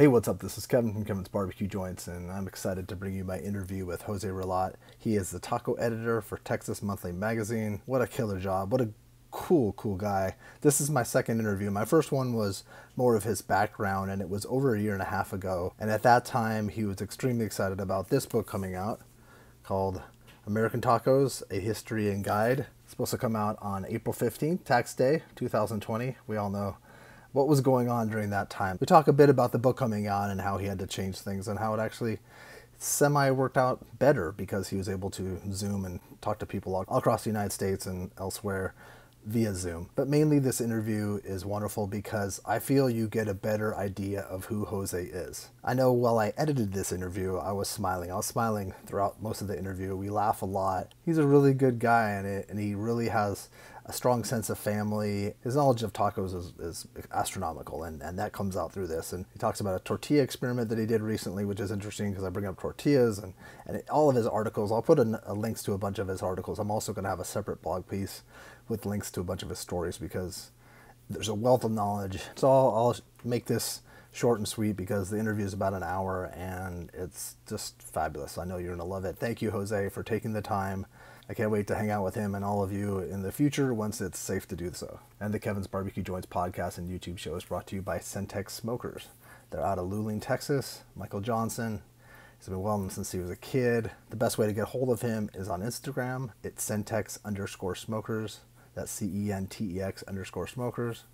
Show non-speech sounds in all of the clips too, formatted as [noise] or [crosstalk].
Hey, what's up? This is Kevin from Kevin's Barbecue Joints, and I'm excited to bring you my interview with Jose Ralat. He is the taco editor for Texas Monthly Magazine. What a killer job. What a cool, cool guy. This is my second interview. My first one was more of his background, and it was over a year and a half ago. And at that time, he was extremely excited about this book coming out called American Tacos A History and Guide. It's supposed to come out on April 15th, tax day 2020. We all know what was going on during that time. We talk a bit about the book coming on and how he had to change things and how it actually semi worked out better because he was able to Zoom and talk to people all across the United States and elsewhere via Zoom. But mainly, this interview is wonderful because I feel you get a better idea of who Jose is. I know while I edited this interview, I was smiling. I was smiling throughout most of the interview. We laugh a lot. He's a really good guy in it, and he really has a strong sense of family. His knowledge of tacos is, is astronomical, and, and that comes out through this. And he talks about a tortilla experiment that he did recently, which is interesting because I bring up tortillas and, and all of his articles. I'll put links to a bunch of his articles. I'm also going to have a separate blog piece with links to a bunch of his stories because there's a wealth of knowledge. So I'll, I'll make this short and sweet because the interview is about an hour and it's just fabulous. I know you're going to love it. Thank you, Jose, for taking the time. I can't wait to hang out with him and all of you in the future once it's safe to do so. And the Kevin's Barbecue Joints podcast and YouTube show is brought to you by Centex Smokers. They're out of Luling, Texas. Michael Johnson. He's been welding since he was a kid. The best way to get hold of him is on Instagram. It's Centex underscore smokers. That's C E N T E X underscore smokers.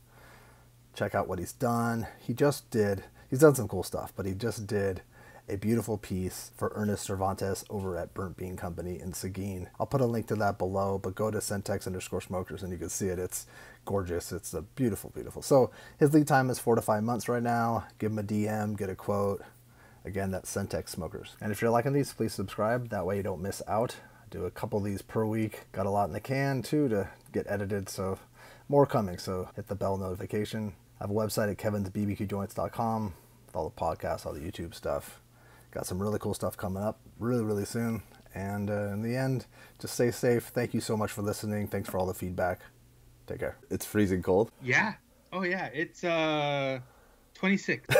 Check out what he's done. He just did, he's done some cool stuff, but he just did a beautiful piece for Ernest Cervantes over at Burnt Bean Company in Seguin. I'll put a link to that below, but go to Centex underscore smokers and you can see it. It's gorgeous. It's a beautiful, beautiful. So his lead time is four to five months right now. Give him a DM, get a quote. Again, that's Centex Smokers. And if you're liking these, please subscribe. That way you don't miss out. I do a couple of these per week. Got a lot in the can too to get edited, so more coming. So hit the bell notification. I have a website at kevinsbbqjoints.com with all the podcasts, all the YouTube stuff. Got some really cool stuff coming up really, really soon. And uh, in the end, just stay safe. Thank you so much for listening. Thanks for all the feedback. Take care. It's freezing cold. Yeah. Oh yeah. It's uh 26.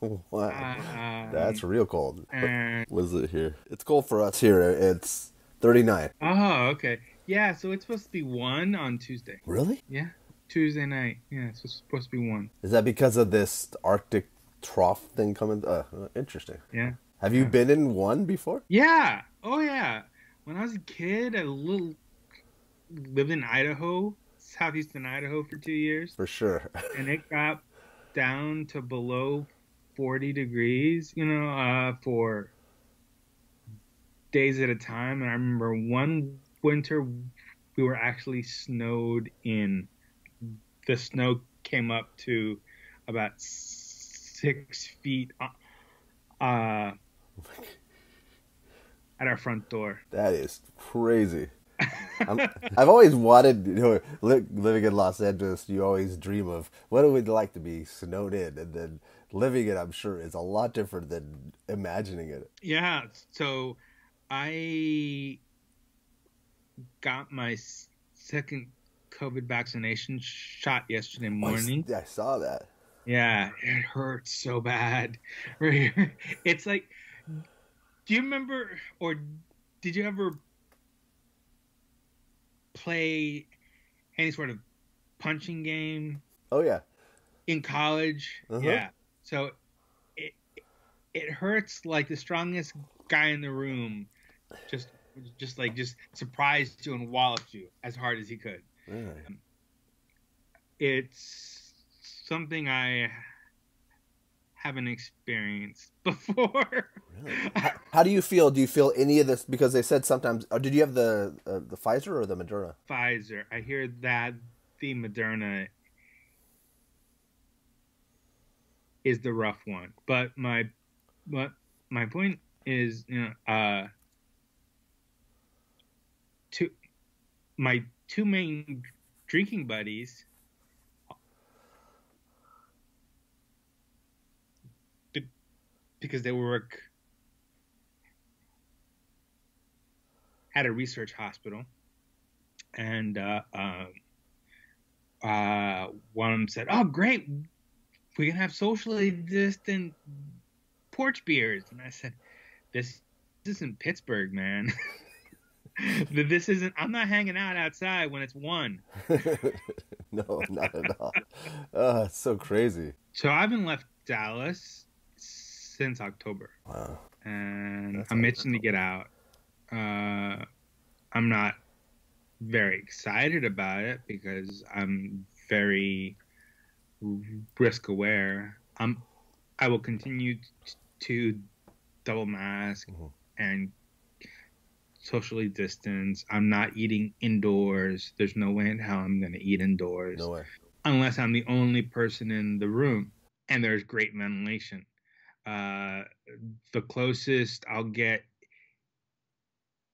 [laughs] wow. Um, That's real cold. Uh, what is it here? It's cold for us here. It's 39. Oh, okay. Yeah, so it's supposed to be 1 on Tuesday. Really? Yeah. Tuesday night. Yeah, it's supposed to be 1. Is that because of this Arctic trough thing coming? Uh, interesting. Yeah. Have you been in one before? Yeah. Oh yeah. When I was a kid, I little lived in Idaho, southeastern Idaho, for two years. For sure. and it [laughs] got down to below 40 degrees, you know, uh, for days at a time. And I remember one winter we were actually snowed in. The snow came up to about six feet uh, uh at our front door. That is crazy. i have always wanted, you know, living in Los Angeles, you always dream of what it would like to be snowed in, and then living it, I'm sure, is a lot different than imagining it. Yeah. So I got my second COVID vaccination shot yesterday morning. I saw that. Yeah, it hurts so bad. [laughs] it's like, do you remember, or did you ever play any sort of punching game? Oh yeah. In college, uh-huh. yeah. So it it hurts like the strongest guy in the room, just just like just surprised you and walloped you as hard as he could. Really? Um, it's something I haven't experienced [laughs] before. Really? How, how, do you feel? Do you feel any of this? Because they said sometimes. Or did you have the uh, the Pfizer or the Moderna? Pfizer. I hear that the Moderna is the rough one. But my but my point is, you know, uh, two my two main drinking buddies because they work at a research hospital, and uh, um, uh, one of them said, "Oh, great, we can have socially distant porch beers. And I said, this, this isn't Pittsburgh, man. [laughs] this isn't. I'm not hanging out outside when it's one. [laughs] no, not at all. [laughs] Oh, it's so crazy. So i've been left Dallas since October. Wow. And That's I'm itching to get out. Uh, I'm not very excited about it because I'm very risk aware. I'm I will continue to double mask mm-hmm. and socially distance. I'm not eating indoors. There's no way in hell I'm going to eat indoors. No way. Unless I'm the only person in the room and there's great ventilation. Uh, the closest I'll get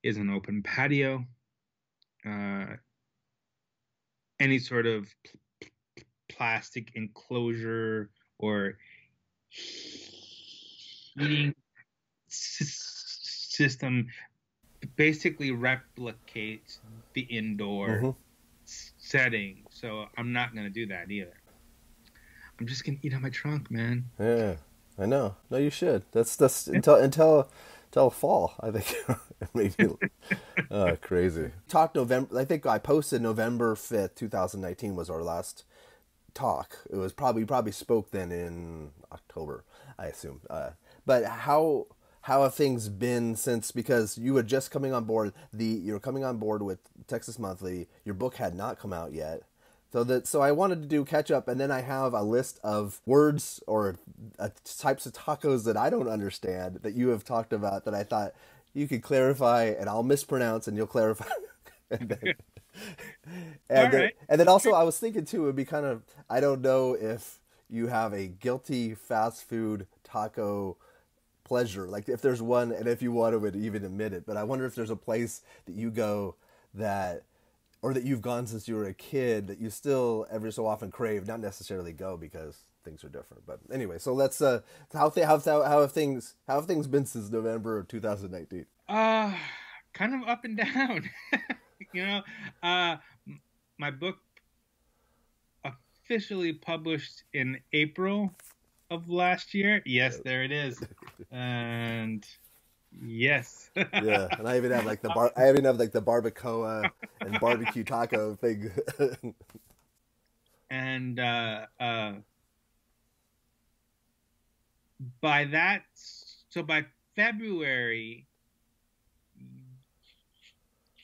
is an open patio. Uh, any sort of pl- plastic enclosure or heating system basically replicates the indoor mm-hmm. setting. So I'm not gonna do that either. I'm just gonna eat on my trunk, man. Yeah, I know. No, you should. That's that's until until until fall. I think [laughs] maybe. uh, crazy. Talk November. I think I posted November fifth, two thousand nineteen was our last talk. It was probably probably spoke then in October, I assume. Uh, but how how have things been since because you were just coming on board the you're coming on board with Texas Monthly. Your book had not come out yet. So that so I wanted to do catch up, and then I have a list of words or uh, types of tacos that I don't understand that you have talked about that I thought you could clarify, and I'll mispronounce, and you'll clarify. [laughs] and then, and, then, right. and then also I was thinking too, it'd be kind of I don't know if you have a guilty fast food taco pleasure. Like if there's one, and if you want to even admit it, but I wonder if there's a place that you go that, or that you've gone since you were a kid that you still every so often crave, not necessarily go because things are different. But anyway, so let's uh, how th- how how have things how have things been since November of 2019? Uh, kind of up and [laughs] down. you know, uh, my book officially published in April of last year. Yes, there it is. And yes. [laughs] yeah, and I even have like the bar. I even have like the barbacoa and barbecue taco thing. [laughs] and uh, uh, by that, so by February,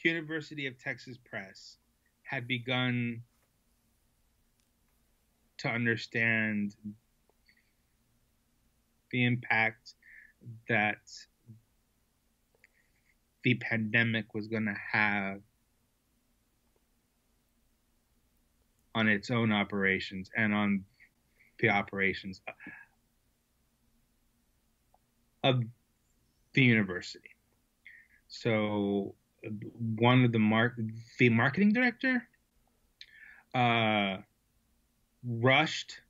University of Texas Press had begun to understand the impact that the pandemic was going to have on its own operations and on the operations of the university. So one of the mark the marketing director uh, rushed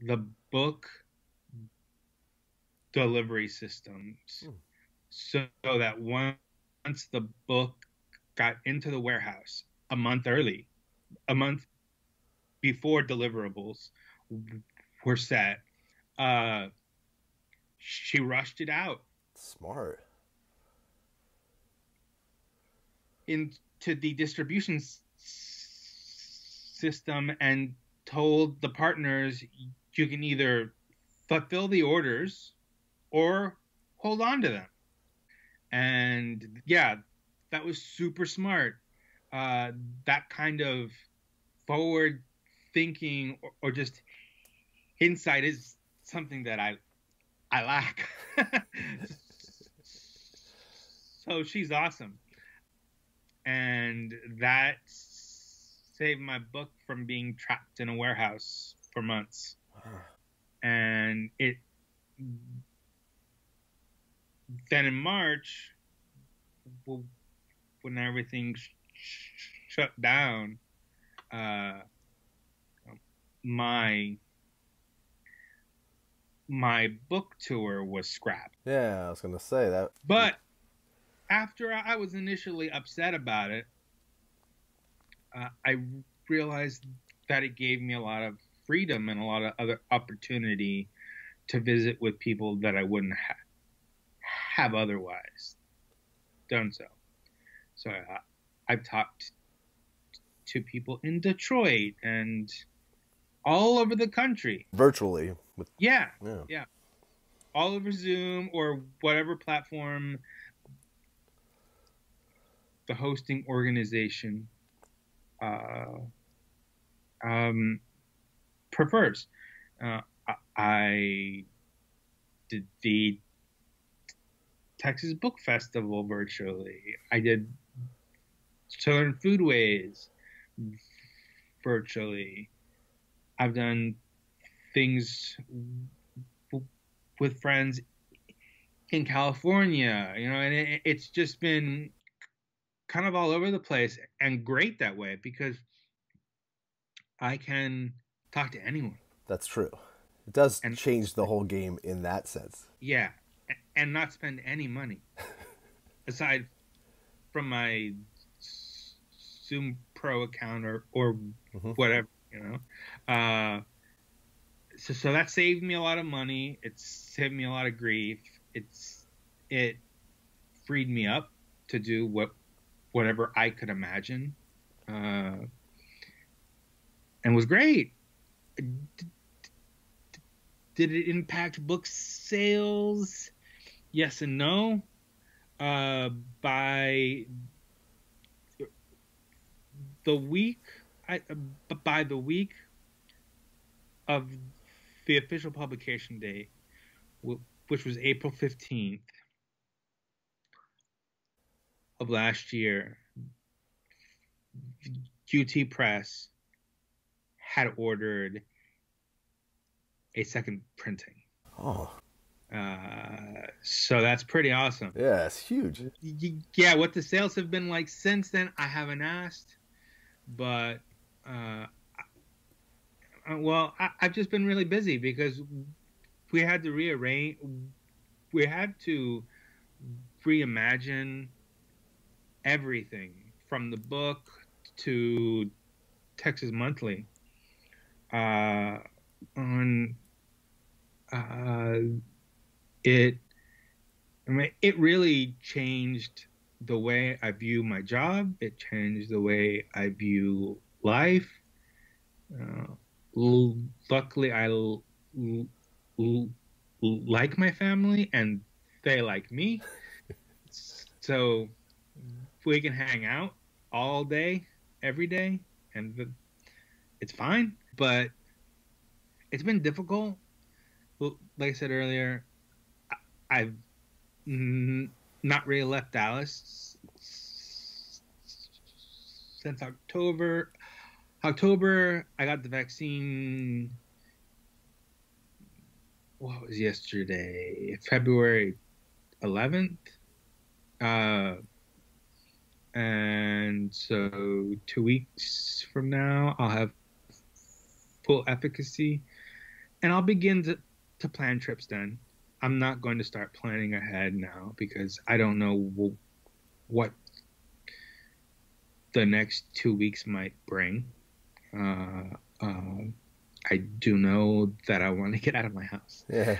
the book delivery systems hmm. So that once the book got into the warehouse a month early, a month before deliverables were set, uh, she rushed it out. Smart. Into the distribution system and told the partners you can either fulfill the orders or hold on to them. And yeah, that was super smart. Uh, that kind of forward thinking or, or, just insight is something that I I lack. [laughs] so she's awesome. And that saved my book from being trapped in a warehouse for months. And it then in March, when everything sh- shut down, uh, my my book tour was scrapped. Yeah, I was gonna say that. But after I was initially upset about it, uh, I realized that it gave me a lot of freedom and a lot of other opportunity to visit with people that I wouldn't ha- have otherwise done so. So uh, I've talked to people in Detroit and all over the country virtually. With, yeah, yeah, yeah, all over Zoom or whatever platform the hosting organization uh, um, prefers. Uh, I did the Texas Book Festival virtually. I did Southern Foodways virtually. I've done things with friends in California, you know, and it, it's just been kind of all over the place and great that way because I can talk to anyone. That's true. It does and, change the whole game in that sense. Yeah, and not spend any money [laughs] aside from my Zoom Pro account or or mm-hmm. whatever, you know. Uh, so so that saved me a lot of money. It saved me a lot of grief. It's it freed me up to do what whatever I could imagine, uh, and was great. Did it impact book sales? Yes and no. Uh, by the week, I, uh, by the week of the official publication date, which was April fifteenth, of last year, UT Press had ordered a second printing. Oh. Uh, so that's pretty awesome. Yeah, it's huge. Yeah, what the sales have been like since then, I haven't asked, but uh, well, I, have just been really busy because we had to rearrange, we had to reimagine everything from the book to Texas Monthly. Uh, on uh, it, I mean, it really changed the way I view my job. It changed the way I view life. Uh, luckily, I l- l- like my family, and they like me. [laughs] so we can hang out all day, every day, and the, it's fine. But it's been difficult. Like I said earlier, I, have n- not really left Dallas since October. October, I got the vaccine. What was yesterday? February 11th. Uh, and so two weeks from now I'll have full efficacy, and I'll begin to, to plan trips then. I'm not going to start planning ahead now because I don't know what the next two weeks might bring. Uh, uh, I do know that I want to get out of my house. [laughs] Yeah.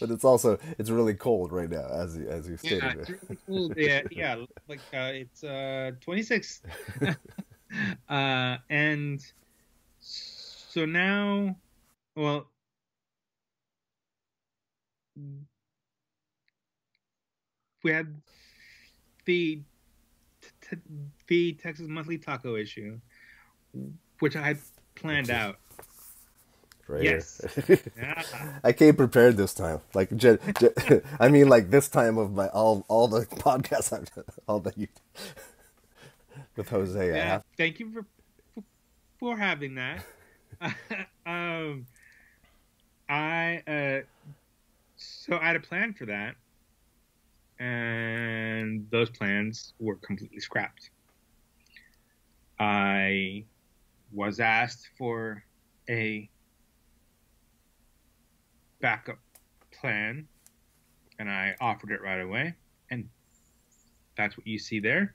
but it's also it's really cold right now, as as you stated. Yeah, it's really cold. yeah, yeah, like uh, it's uh, 26, [laughs] uh, and so now, well, we had the the Texas Monthly Taco issue, which I planned out right yes. [laughs] I came prepared this time. Like, [laughs] I mean, like this time of my all all the [laughs] podcasts I've all that you with Jose. Yeah, thank you for for having that. um, I uh, so I had a plan for that, and those plans were completely scrapped. I was asked for a backup plan, and I offered it right away, and that's what you see there.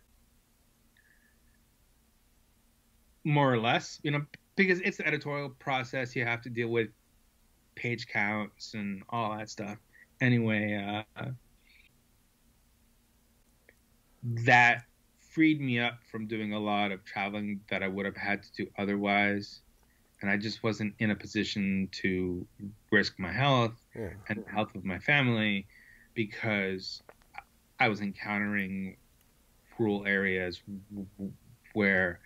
More or less, you know, because it's the editorial process. You have to deal with page counts and all that stuff. Anyway, uh, that freed me up from doing a lot of traveling that I would have had to do otherwise. And I just wasn't in a position to risk my health Yeah. and the health of my family because I was encountering rural areas where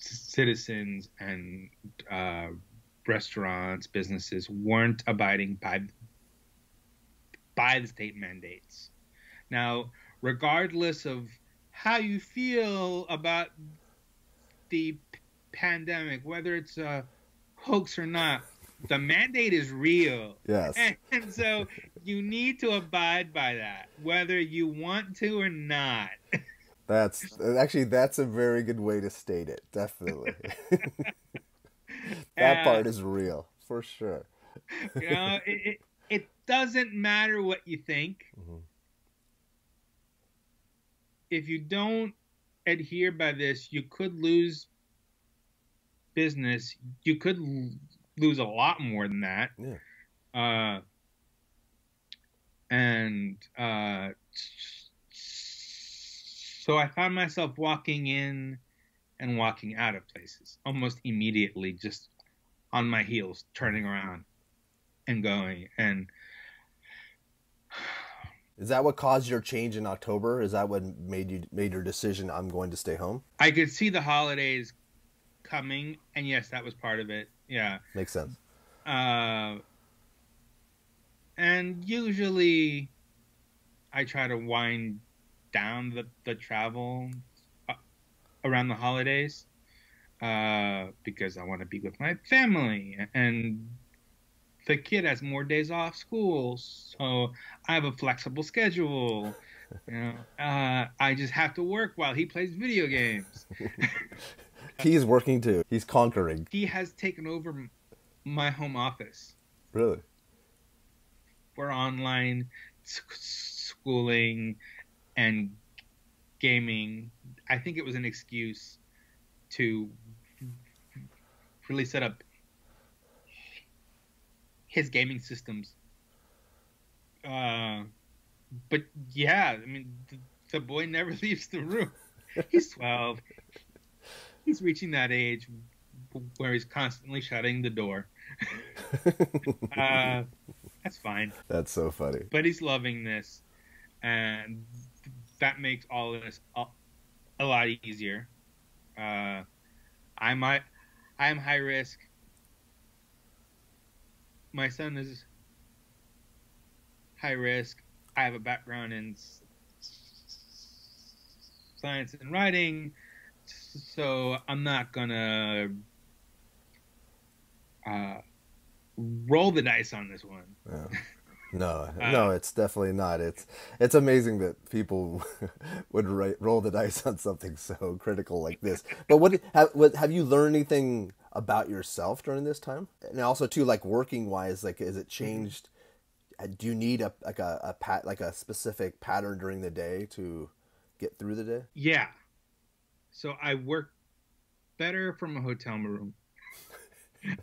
citizens and uh, restaurants, businesses weren't abiding by by the state mandates. Now, regardless of how you feel about the pandemic, whether it's a hoax or not, the mandate is real. Yes. [laughs] And so you need to abide by that, whether you want to or not. [laughs] That's actually that's a very good way to state it. Definitely. [laughs] [laughs] that part is real for sure. You know, [laughs] it, it, it doesn't matter what you think. Mhm. If you don't adhere by this, you could lose business. You could lose a lot more than that. Yeah. Uh, and uh, so I found myself walking in and walking out of places almost immediately, just on my heels, turning around and going. And [sighs] Is that what caused your change in October? Is that what made you made your decision? I'm going to stay home. I could see the holidays coming, and yes, that was part of it. Yeah. Makes sense. Uh, and usually I try to wind down the, the travel around the holidays uh, because I want to be with my family. And the kid has more days off school, so I have a flexible schedule. You know, uh, I just have to work while he plays video games. [laughs] He's working too. He's conquering. He has taken over my home office. Really. for online schooling and gaming. I think it was an excuse to really set up his gaming systems. Uh, but yeah, I mean, the, the boy [laughs] never leaves the room. He's [laughs] 12. He's reaching that age where he's constantly shutting the door. [laughs] Uh, that's fine That's so funny. but he's loving this, and that makes all of this a, a lot easier. Uh, I might, I am high risk. My son is high risk. I have a background in science and writing, so I'm not gonna uh, roll the dice on this one. Yeah. [laughs] No, Uh, no, it's definitely not. It's it's amazing that people [laughs] would ri roll the dice on something so critical like this. But what have what, have you learned anything about yourself during this time? And also too, like working wise, like is it changed? Uh, Do you need a like a, a pat like a specific pattern during the day to get through the day? Yeah. So I work better from a hotel room. [laughs]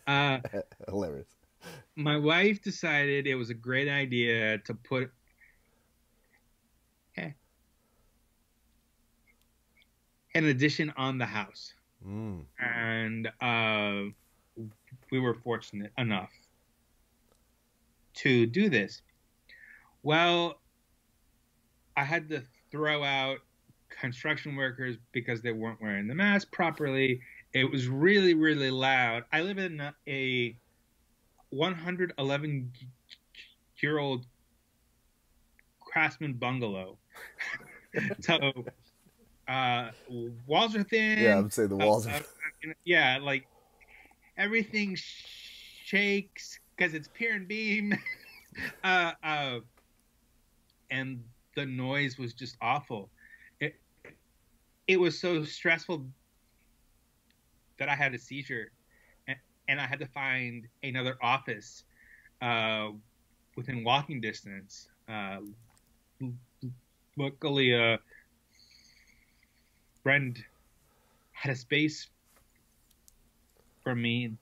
Uh, Hilarious. My wife decided it was a great idea to put eh, an addition on the house. Mm. And uh, we were fortunate enough to do this. Well, I had to throw out construction workers because they weren't wearing the mask properly. It was really, really loud. I live in a 111 year old craftsman bungalow. [laughs] so uh, walls are thin. Yeah, I would say the walls. Uh, Are, uh, yeah, like everything shakes because it's pier and beam. [laughs] uh, uh, and the noise was just awful. It it was so stressful that I had a seizure, and, I had to find another office uh, within walking distance. Uh, luckily, a friend had a space for me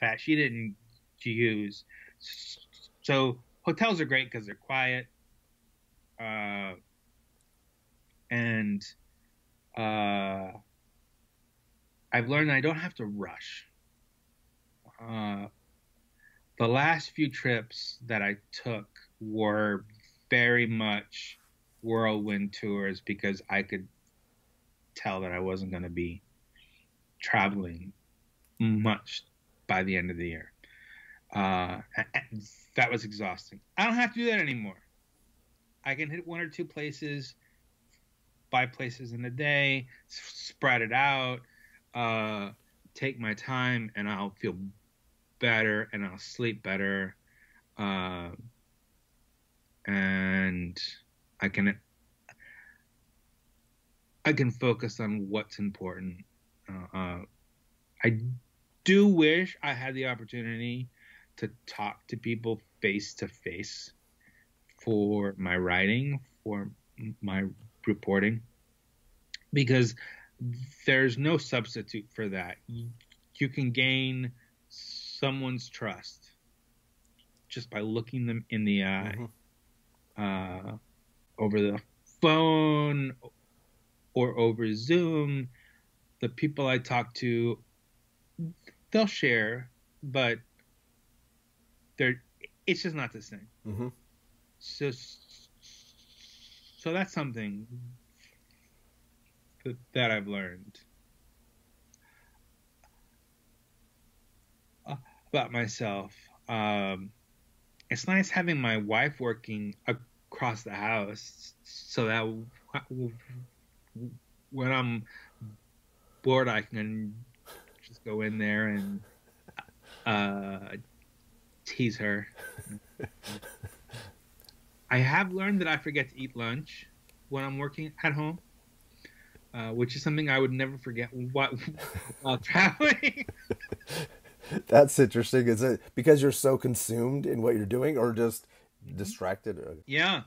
that she didn't use. So hotels are great because they're quiet, uh, and uh, I've learned I don't have to rush. Uh, the last few trips that I took were very much whirlwind tours because I could tell that I wasn't going to be traveling much by the end of the year. Uh, that was exhausting. I don't have to do that anymore. I can hit one or two places, five places in a day, spread it out, uh, take my time, and I'll feel better and I'll sleep better. Uh, and I can I can focus on what's important. Uh, uh, I do wish I had the opportunity to talk to people face to face for my writing, for my reporting, because there's no substitute for that. You can gain someone's trust just by looking them in the eye mm-hmm. uh, over the phone or over Zoom. The people I talk to, they'll share, but they're it's just not the same. Mm-hmm. So, so that's something that, that I've learned about myself. Um, it's nice having my wife working across the house, so that when I'm bored, I can just go in there and uh, tease her. I have learned that I forget to eat lunch when I'm working at home, uh, which is something I would never forget while, while traveling. [laughs] [laughs] That's interesting. Is it because you're so consumed in what you're doing, or just distracted? Yeah,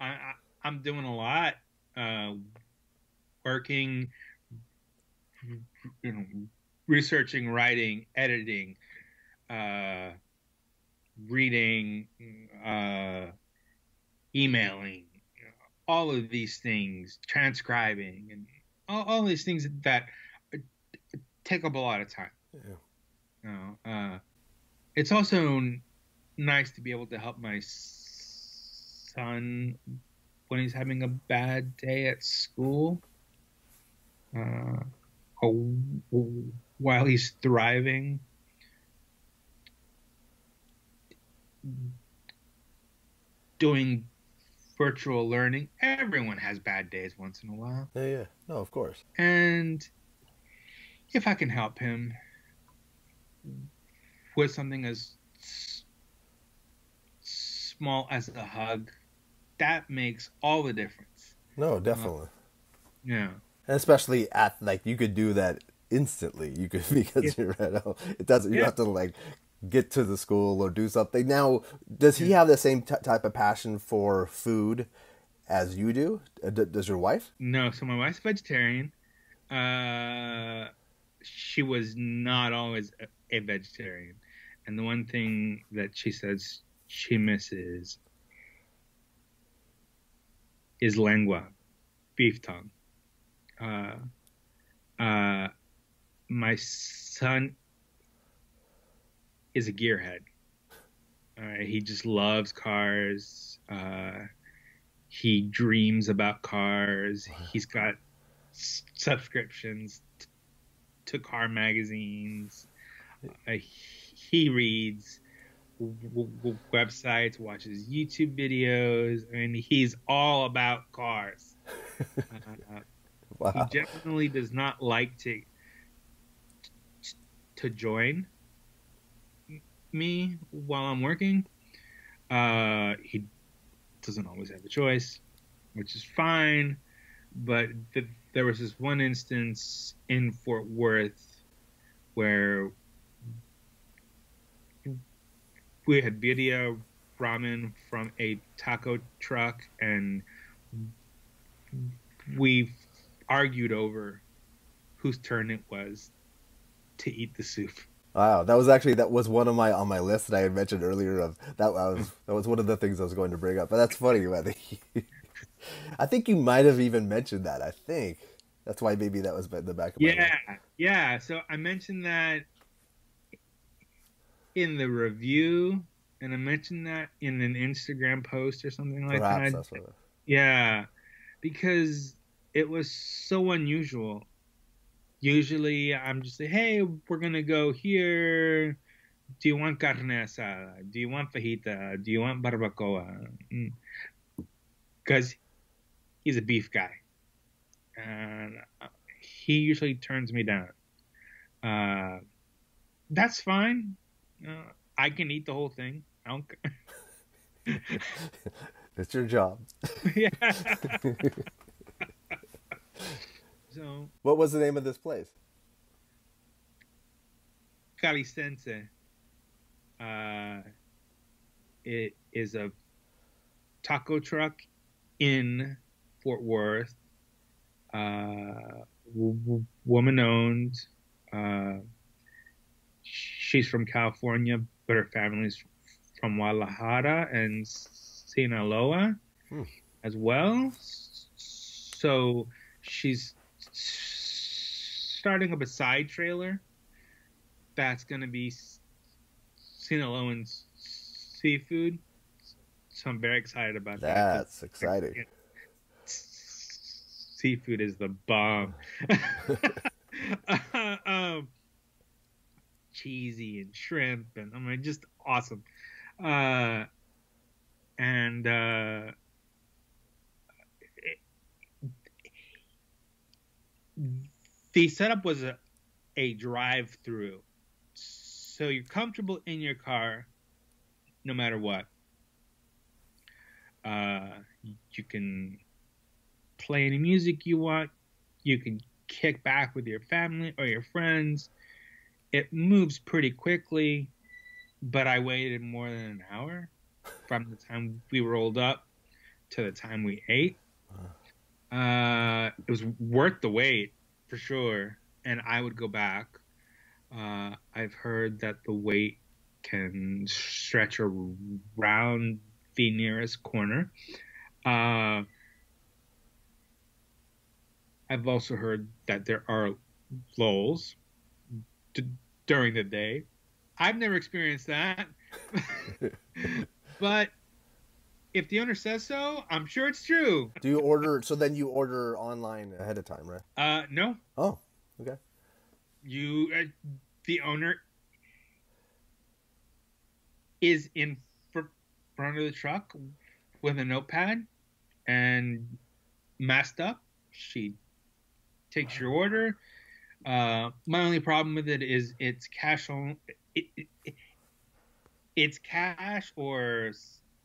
I, I, am doing a lot. Uh, working, you know, researching, writing, editing, uh, reading, uh, emailing, all of these things, transcribing, and all, all these things that take up a lot of time. Yeah. Know, uh, it's also nice to be able to help my son when he's having a bad day at school. Uh, while he's thriving doing virtual learning, everyone has bad days once in a while. Yeah, yeah. No, of course. And if I can help him with something as small as a hug, that makes all the difference. No, definitely. Uh, yeah. And especially at like you could do that instantly. You could [laughs] because yeah. you're at home. It doesn't. You yeah. have to like get to the school or do something. Now, does he have the same t- type of passion for food as you do? Uh, d- does your wife? No. So my wife's vegetarian. Uh, she was not always a, vegetarian, and the one thing that she says she misses is lengua, beef tongue. Uh, uh, my son is a gearhead. Uh, he just loves cars. Uh, he dreams about cars. He's got s- subscriptions t- to car magazines. Uh, he reads w- w- websites, watches YouTube videos, and he's all about cars. [laughs] Uh, wow. He definitely does not like to to join me while I'm working. Uh, he doesn't always have a choice, which is fine. But th- there was this one instance in Fort Worth where we had birria ramen from a taco truck, and we argued over whose turn it was to eat the soup. Wow, that was actually that was one of my on my list that I had mentioned earlier. Of that was that was one of the things I was going to bring up. But that's funny. I think, [laughs] I think you might have even mentioned that. I think that's why maybe that was in the back of my yeah, yeah. So I mentioned that in the review, and I mentioned that in an Instagram post or something like Perhaps that. that's what. Yeah, because it was so unusual. Usually, I'm just like, "Hey, we're gonna go here. Do you want carne asada? Do you want fajita? Do you want barbacoa?" Because he's a beef guy, and he usually turns me down. Uh, that's fine. Uh, I can eat the whole thing. I don't. ca- [laughs] It's your job. yeah. [laughs] so What was the name of this place? Calistense. Uh, it is a taco truck in Fort Worth. Uh, w- w- woman owned. Uh, she's from California, but her family's from Guadalajara and Sinaloa Hmm. as well. So she's starting up a side trailer that's going to be Sinaloan seafood. So I'm very excited about that. That's exciting. Seafood is the bomb. [laughs] [laughs] um, cheesy and shrimp and I mean just awesome. Uh, and uh, the setup was a, a drive through. So you're comfortable in your car no matter what. Uh, you can play any music you want. You can kick back with your family or your friends. It moves pretty quickly, but I waited more than an hour from the time we rolled up to the time we ate. Uh, it was worth the wait for sure, and I would go back. Uh, I've heard that the wait can stretch around the nearest corner. Uh, I've also heard that there are lulls during the day. I've never experienced that. [laughs] but if the owner says so, I'm sure it's true. Do you order? So then you order online ahead of time, right? Uh, no, Oh, okay. you, uh, the owner is in front of the truck with a notepad and masked up. She takes your order. Uh, my only problem with it is it's cash on. It, it, it- it's cash or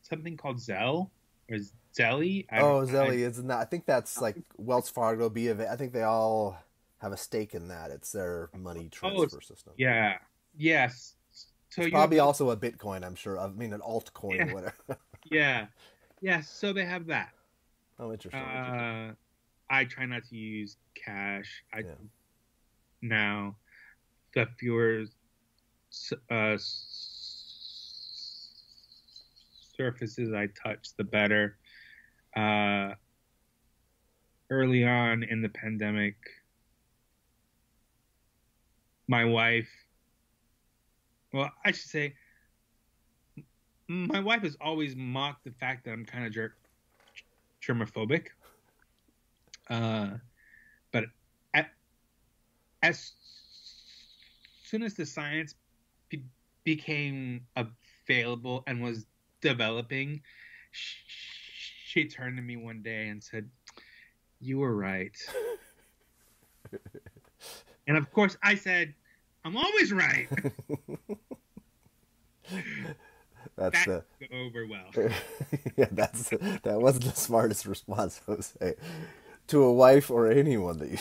something called Zelle or Zelly. I Oh, Zelly is not. I think that's like Wells Fargo, B of A. I think they all have a stake in that. It's their money transfer it's- system. Yeah. Yes. So you Probably have- also a Bitcoin. I'm sure. I mean, an altcoin, Yeah. or whatever. [laughs] Yeah. Yeah. So they have that. oh, interesting. interesting. Uh, I try not to use cash. I Yeah. Now the fewer uh, surfaces I touch, the better. Uh, early on in the pandemic, my wife, well, I should say, my wife has always mocked the fact that I'm kind of ger- germophobic. Uh, as soon as the science be- became available and was developing, sh- she turned to me one day and said, "You were right." [laughs] and of course, I said, "I'm always right." [laughs] that's that the. over well. [laughs] yeah, that's that wasn't the smartest response, Jose, to a wife or anyone that you.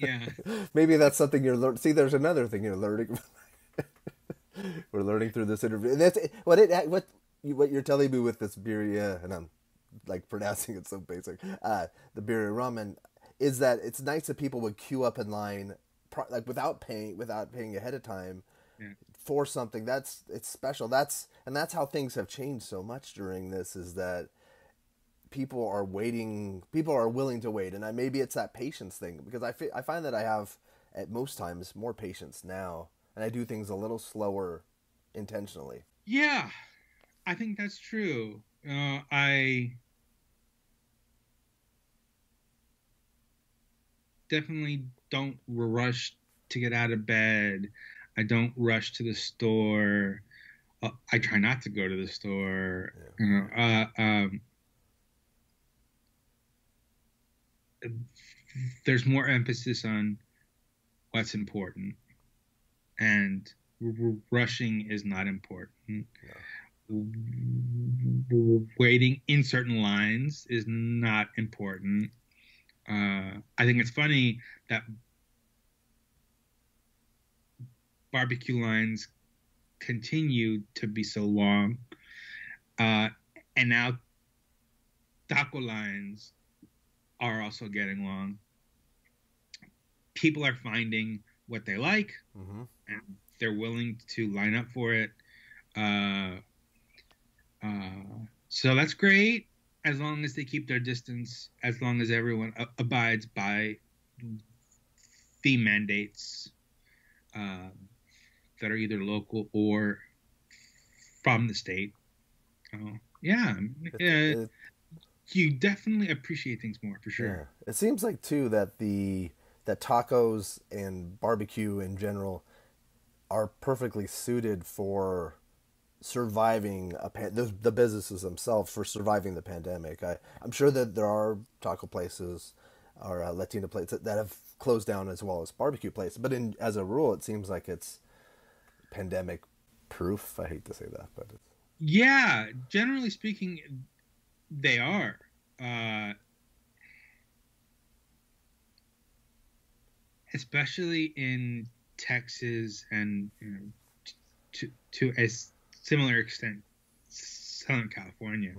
Yeah. [laughs] Maybe that's something you're learning. See, there's another thing you're learning. [laughs] We're learning through this interview, and that's what it. What what you're telling me with this birria, and I'm like pronouncing it so basic. Uh, the birria ramen is that it's nice that people would queue up in line like without paying without paying ahead of time Yeah. for something that's it's special that's and that's how things have changed so much during this is that people are waiting people are willing to wait and I, maybe it's that patience thing because I, fi- I find that i have at most times more patience now and i do things a little slower intentionally Yeah, I think that's true. Uh, I definitely don't rush to get out of bed. I don't rush to the store. Uh, I try not to go to the store. You know, uh, um, there's more emphasis on what's important, and r- rushing is not important. Waiting in certain lines is not important. Uh, I think it's funny that barbecue lines continue to be so long, uh, and now taco lines are also getting long. People are finding what they like, mm-hmm. and they're willing to line up for it. Uh, uh, so that's great as long as they keep their distance, as long as everyone a- abides by the mandates uh, that are either local or from the state. Uh, yeah, It- uh, it- you definitely appreciate things more for Yeah. sure. It seems like too that the that tacos and barbecue in general are perfectly suited for surviving a pan- the, the businesses themselves for surviving the pandemic. I I'm sure that there are taco places or uh, Latino places that, that have closed down as well as barbecue places, but in as a rule, it seems like it's pandemic proof. I hate to say that, but it's, Yeah, generally speaking, they are. Uh, especially in Texas and you know, to to a similar extent, Southern California,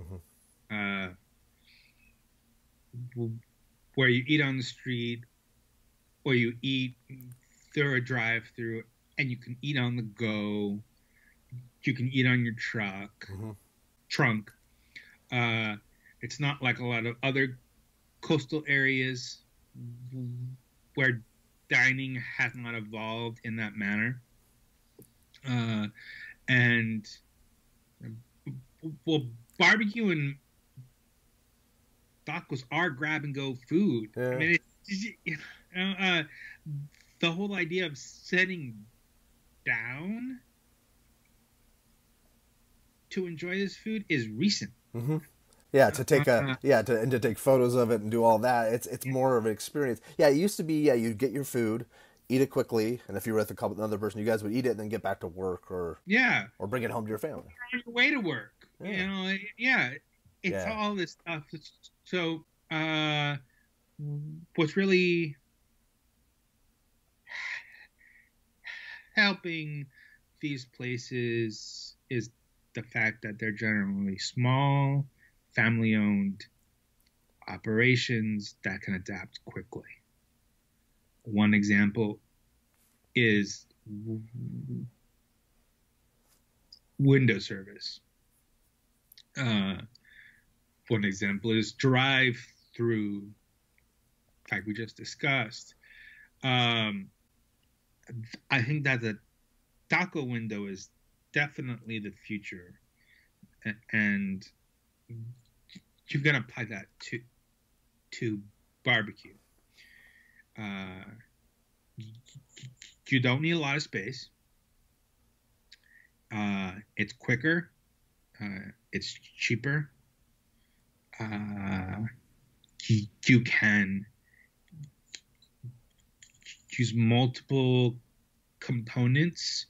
uh, where you eat on the street, or you eat through a drive-through, and you can eat on the go. You can eat on your truck Mhm. trunk. Uh, it's not like a lot of other coastal areas where dining has not evolved in that manner. Uh, and well, barbecue and tacos are grab and go food. Yeah. I mean, it's, you know, uh, the whole idea of sitting down to enjoy this food is recent. Hmm Yeah, to take a yeah to and to take photos of it and do all that. It's it's more of an experience. Yeah, it used to be yeah you'd get your food, eat it quickly, and if you were with a couple another person, you guys would eat it and then get back to work or Yeah, or bring it home to your family. your way to work. Yeah. You know, yeah, it's Yeah. all this stuff. So, uh, what's really [sighs] helping these places is the fact that they're generally small, family owned operations that can adapt quickly. One example is window service. Uh, one example is drive through, like we just discussed. Um, I think that the taco window is definitely the future, and you can apply that to to barbecue. Uh, you don't need a lot of space. Uh, it's quicker. Uh, it's cheaper. Uh, you, you can use multiple components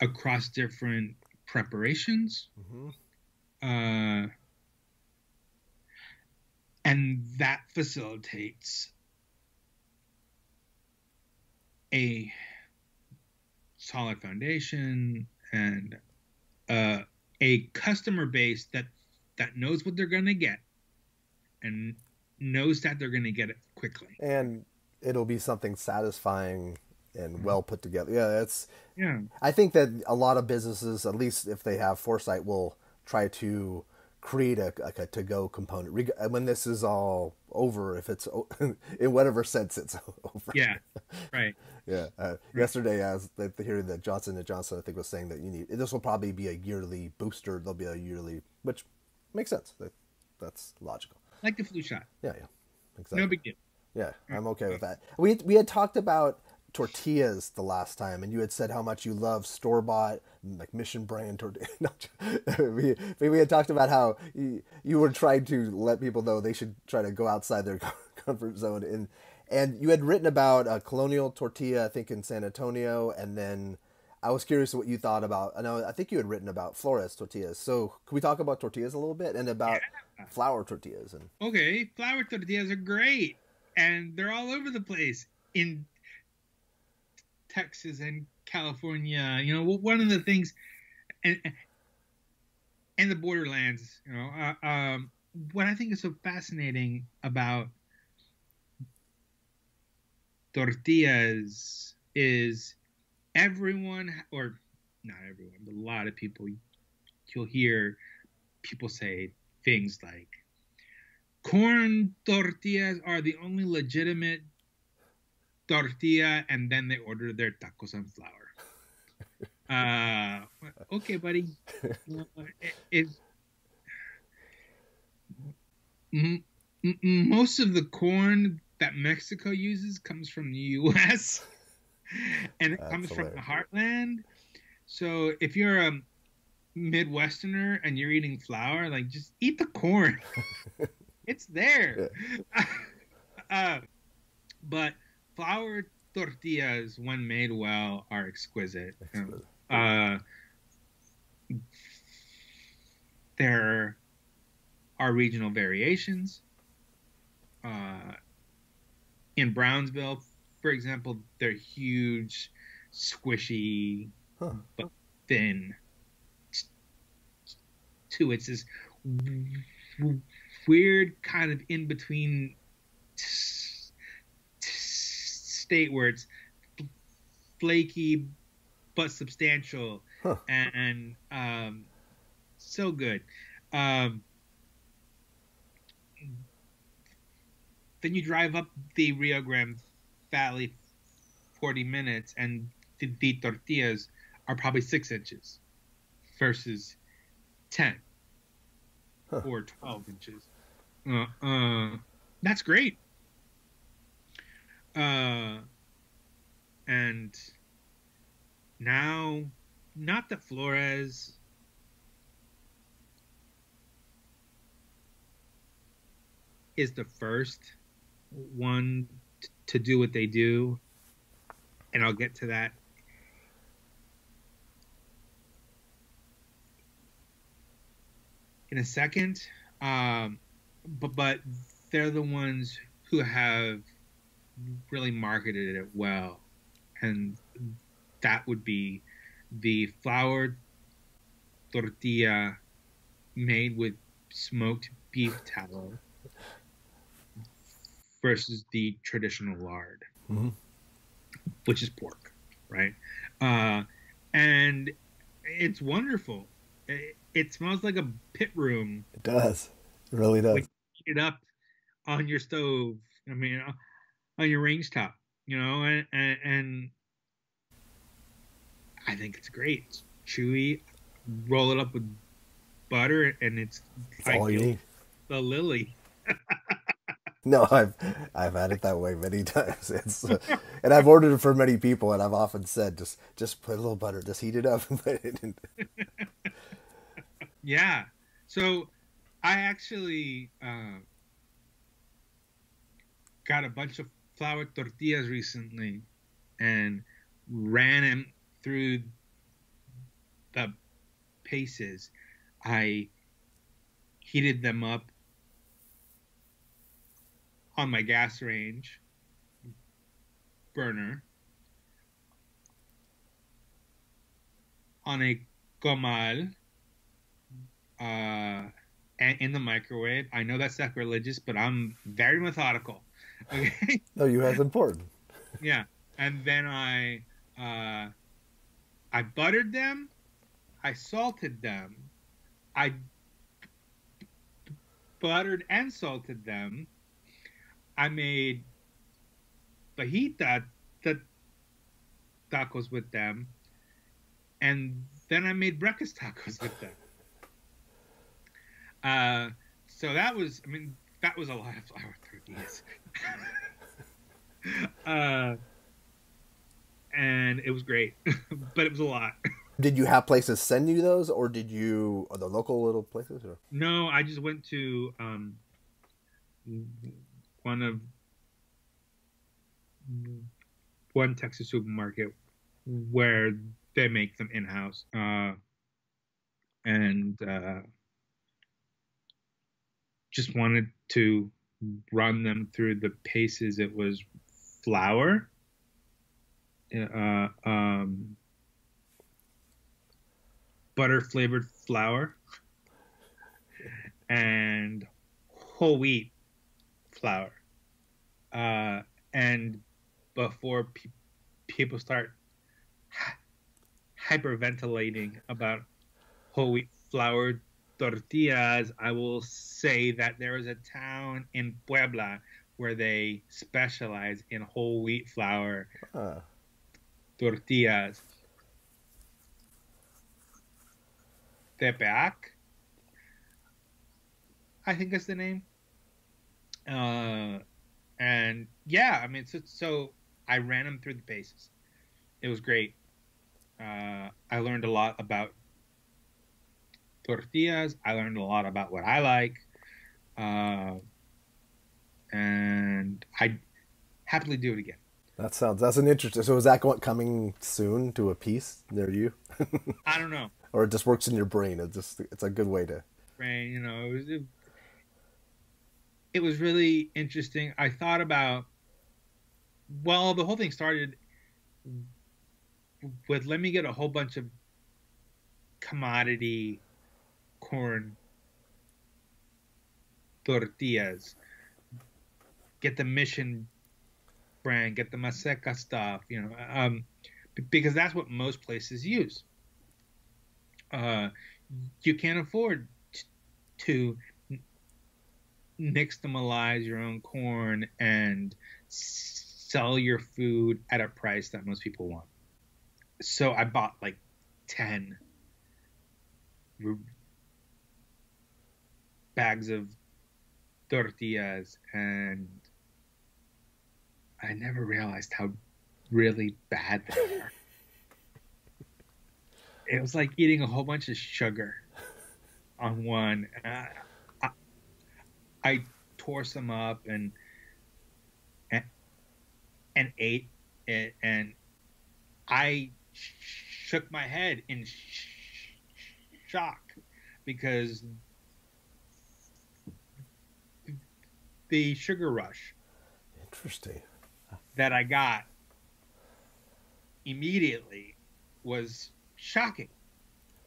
across different preparations. hmm Uh, and that facilitates a solid foundation and uh, a customer base that that knows what they're going to get and knows that they're going to get it quickly. And it'll be something satisfying and well put together. Yeah, that's. Yeah. I think that a lot of businesses, at least if they have foresight, will try to create a like a to go component when this is all over. If it's [laughs] in whatever sense it's [laughs] over. Yeah. Right. yeah. Uh, right. Yesterday, I was hearing that Johnson and Johnson, I think, was saying that you need this will probably be a yearly booster. There'll be a yearly, which makes sense. That, that's logical. Like the flu shot. Yeah. Yeah. Exactly. No big deal. Yeah, I'm okay with that. We we had talked about tortillas the last time, and you had said how much you love store bought, like Mission brand tortillas. [laughs] [laughs] we, we had talked about how you, you were trying to let people know they should try to go outside their [laughs] comfort zone. And, and you had written about a colonial tortilla, I think, in San Antonio, and then I was curious what you thought about. I know I think you had written about Flores tortillas. So can we talk about tortillas a little bit and about yeah. flour tortillas? And okay, flour tortillas are great, and they're all over the place in Texas and California. You know, one of the things, and and the borderlands. You know, uh, um, what I think is so fascinating about tortillas is everyone, or not everyone, but a lot of people, you'll hear people say things like, corn tortillas are the only legitimate tortilla, and then they order their tacos and flour. Uh, [laughs] okay, buddy. it, it, most of the corn that Mexico uses comes from the U.S. [laughs] and it That's comes hilarious. from the heartland. So if you're a Midwesterner and you're eating flour, like just eat the corn. [laughs] it's there. Uh, but flour tortillas, when made well, are exquisite. exquisite. Uh, there are regional variations. Uh, in Brownsville, for example, they're huge, squishy, huh. but thin. To it's this weird kind of in between state where it's flaky but substantial huh. and, um, so good. Um, then you drive up the Rio Grande Valley 40 minutes, and the, the tortillas are probably six inches versus 10 huh. or 12 inches. Uh, uh, that's great. Uh, and now, not that Flores is the first one to do what they do, and I'll get to that. In a second, um, but but they're the ones who have really marketed it well, and that would be the flour tortilla made with smoked beef tallow versus the traditional lard, mm-hmm. which is pork, right? Uh, and it's wonderful. It, it, smells like a pit room. It does. It really does. heat it up on your stove. I mean, on your range top, you know, and, and, and I think it's great. It's chewy. Roll it up with butter, and it's That's all you need. The lily. [laughs] no, I've I've had it that way many [laughs] times. It's uh, and I've ordered it for many people, and I've often said just just put a little butter, just heat it up [laughs] and put it in. yeah. So I actually uh, got a bunch of flour tortillas recently and ran them through the paces. I heated them up on my gas range burner on a comal uh, in the microwave. I know that's sacrilegious, but I'm very methodical. Okay. [laughs] no, you have important. Yeah. and then I uh, I buttered them, I salted them, I buttered and salted them. I made fajita the tacos with them, and then I made breakfast tacos with them. Uh, so that was, I mean, that was a lot of flour tortillas. [laughs] uh, and it was great, [laughs] but it was a lot. [laughs] Did you have places send you those, or did you are the local little places? Or? No, I just went to um, one of one Texas supermarket where they make them in house, uh, and uh, just wanted to run them through the paces. It was flour, uh, um, butter flavored flour, and whole wheat flour. Uh, and before pe- people start hyperventilating about whole wheat flour tortillas, I will say that there is a town in Puebla where they specialize in whole wheat flour Uh, tortillas. Tepeaca, I think is the name. Uh, and yeah, I mean, so, so I ran them through the paces. It was great. Uh, I learned a lot about tortillas. I learned a lot about what I like. Uh, and I happily do it again. that sounds that's an interesting. So is that going, coming soon to a piece near you, [laughs] I don't know. or it just works in your brain? It just it's a good way to. right? You know, it was it, it was really interesting. I thought about well, the whole thing started with let me get a whole bunch of commodity corn tortillas, get the Mission brand, get the Maseca stuff, you know, um, because that's what most places use. Uh, you can't afford t- to nixtamalize your own corn and sell your food at a price that most people want. So I bought like 10 r- bags of tortillas and I never realized how really bad they are. [laughs] it was like eating a whole bunch of sugar on one. I, I, I tore some up and and, and ate it, and I shook my head in sh- shock because the sugar rush Interesting. that I got immediately was shocking.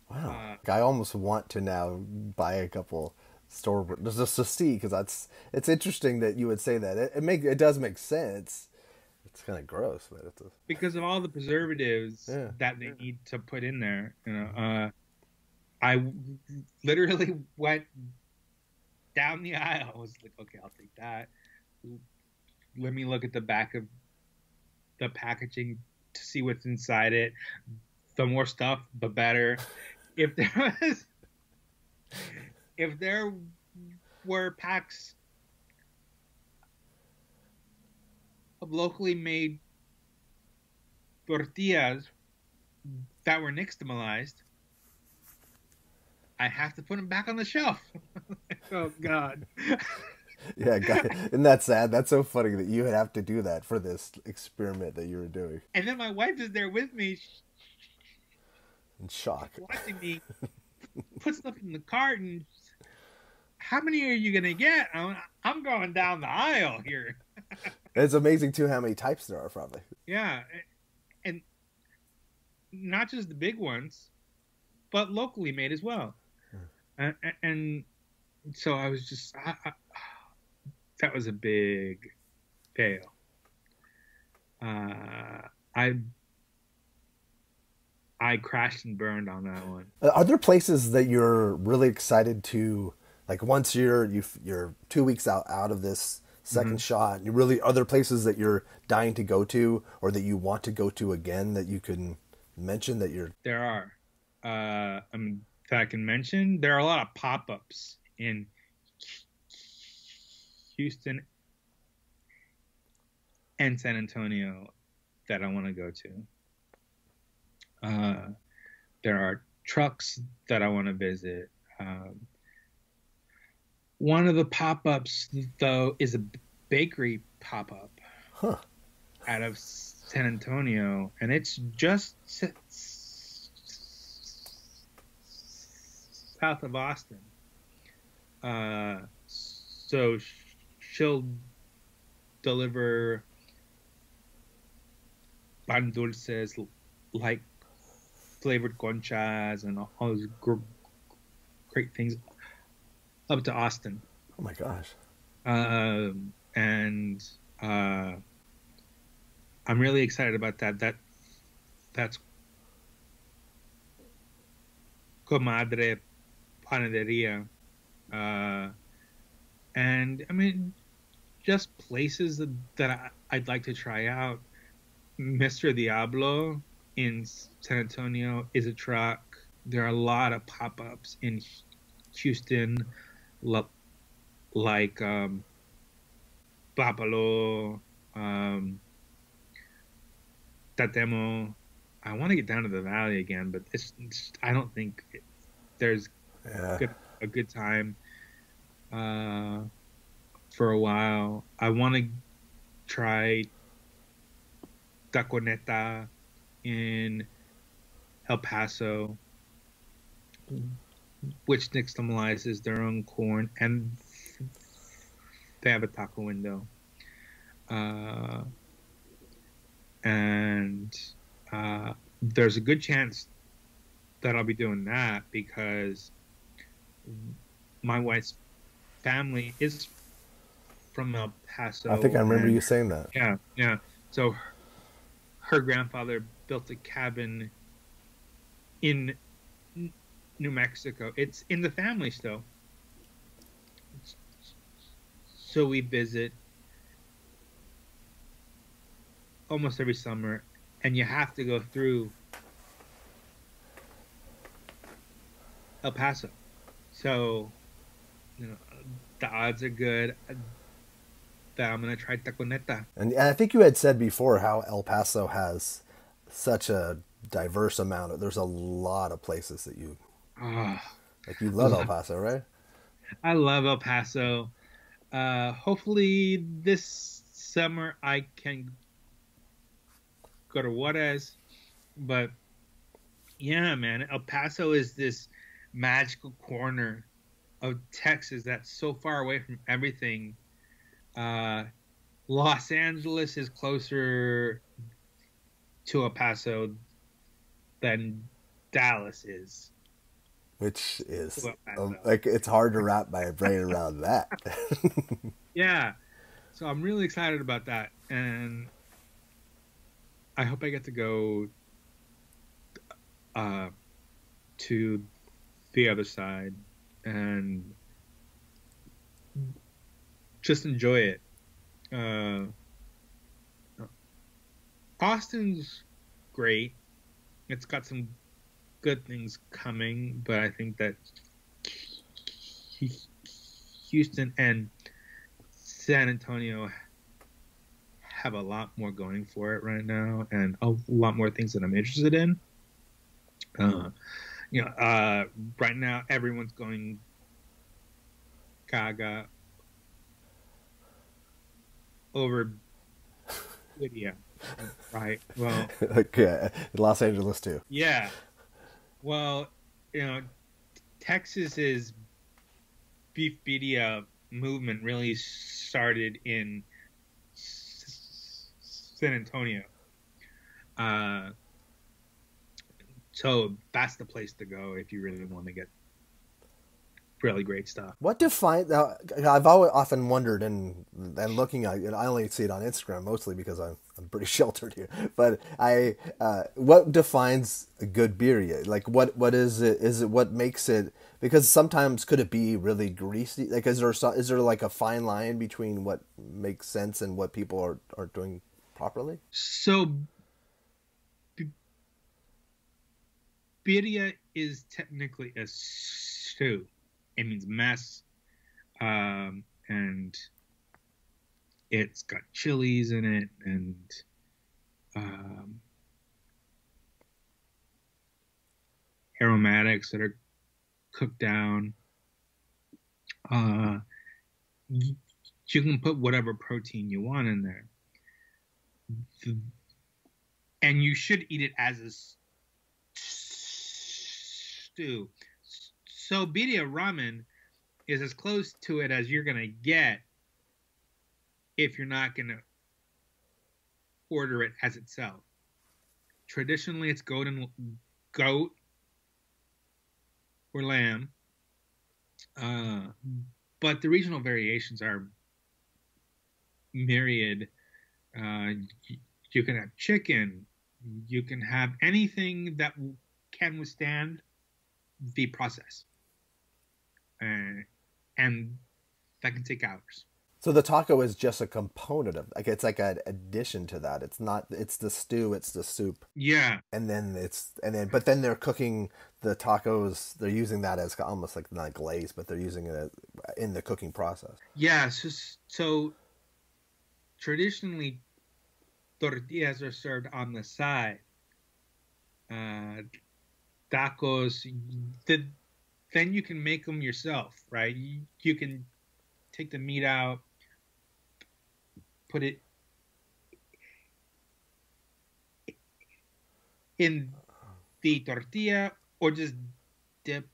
Wow. Uh, I almost want to now buy a couple store just to see because that's it's interesting that you would say that. It, it make it does make sense. It's kind of gross, but it's a, because of all the preservatives Yeah. that they need to put in there. You know, uh, I w- literally [laughs] went down the aisle. I was like, okay, I'll take that. Let me look at the back of the packaging to see what's inside it. The more stuff, the better. If there [laughs] was, if there were packs of locally made tortillas that were nixtamalized, I have to put them back on the shelf. [laughs] oh God! [laughs] yeah, God, isn't that sad? That's so funny that you would have to do that for this experiment that you were doing. and then my wife is there with me, In shock. watching me put stuff in the cart. And how many are you gonna get? I'm, I'm going down the aisle here. [laughs] It's amazing too how many types there are probably. Yeah, and not just the big ones, but locally made as well. Hmm. And, and so I was just I, I, that was a big fail. uh, I I crashed and burned on that one. Uh, Are there places that you're really excited to like once you're you you're two weeks out out of this 2nd shot? You really are there places that you're dying to go to or that you want to go to again that you can mention that you're There are. Uh, I mean, if I can mention, there are a lot of pop ups in Houston and San Antonio that I want to go to. Uh, there are trucks that I want to visit. Um, one of the pop ups, though, is a bakery pop up huh out of San Antonio, and it's just south of Austin. Uh, so sh- she'll deliver pan dulces like flavored conchas and all those gr- great things up to Austin. Oh my gosh. Um, and uh, I'm really excited about that. That that's Comadre Panaderia, uh, and I mean, just places that, that I, I'd like to try out. Mr. Diablo in San Antonio is a truck. There are a lot of pop-ups in Houston, like um, Papalo, um, Tatemo. I want to get down to the valley again, but it's, it's I don't think it, there's yeah good, a good time uh, for a while. I want to try Taconeta in El Paso, which nixtamalizes their own corn, and they have a taco window. Uh, and uh, there's a good chance that I'll be doing that because my wife's family is from El Paso. I think I remember and- you saying that yeah, yeah. So her, her grandfather built a cabin in New Mexico. It's in the family still. So we visit almost every summer, and you have to go through El Paso. So, you know, the odds are good that I'm gonna try Taconeta. and, and I think you had said before how El Paso has such a diverse amount of there's a lot of places that you Ah. like you love El [laughs] Paso right I love El Paso. Uh, hopefully this summer I can go to Juarez, but yeah, man, El Paso is this magical corner of Texas that's so far away from everything. Uh, Los Angeles is closer to El Paso than Dallas is. which is um, like it's hard to wrap my brain around that [laughs] [laughs] Yeah. So I'm really excited about that. And I hope I get to go uh, to the other side and just enjoy it. Uh, Austin's great. It's got some good things coming, but I think that Houston and San Antonio have a lot more going for it right now, and a lot more things that I'm interested in. Uh, you know, uh, right now everyone's going gaga over birria, right? Well, [laughs] like yeah, Los Angeles too yeah. Well, you know, Texas's beef birria movement really started in San Antonio. Uh, so that's the place to go if you really want to get really great stuff. What defines? Uh, I've always often wondered, and and looking at, know, I only see it on Instagram mostly because I'm I'm pretty [laughs] sheltered here. But I, uh, what defines a good birria? Like what what is it? Is it what makes it? Because sometimes could it be really greasy? Like is there is there like a fine line between what makes sense and what people are are doing properly? So. Birria is technically a stew it means mess, um, and it's got chilies in it and um, aromatics that are cooked down. Uh, you can put whatever protein you want in there. And you should eat it as a stew. So birria ramen is as close to it as you're gonna get if you're not gonna order it as itself. Traditionally, it's goat and goat or lamb, uh, but the regional variations are myriad. Uh, you can have chicken. You can have anything that can withstand the process uh, and that can take hours. So the taco is just a component of like it's like an addition to that. It's not it's the stew, it's the soup. Yeah. And then it's and then but then they're cooking the tacos. They're using that as almost like not glaze, but they're using it in the cooking process. Yeah. So, so traditionally, tortillas are served on the side. Uh, tacos. The then you can make them yourself, right? You, you can take the meat out, put it in the tortilla, or just dip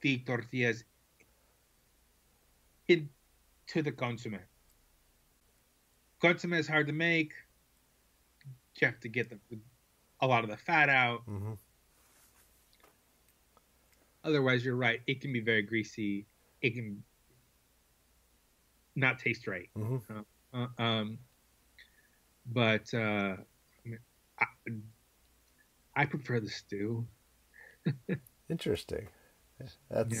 the tortillas into the consomme. Consomme is hard to make. You have to get the, a lot of the fat out. Mm-hmm. Otherwise, you're right. It can be very greasy. It can not taste right. Mm-hmm. Uh, uh, um, but uh, I, I, prefer the stew. [laughs] Interesting. That's yeah.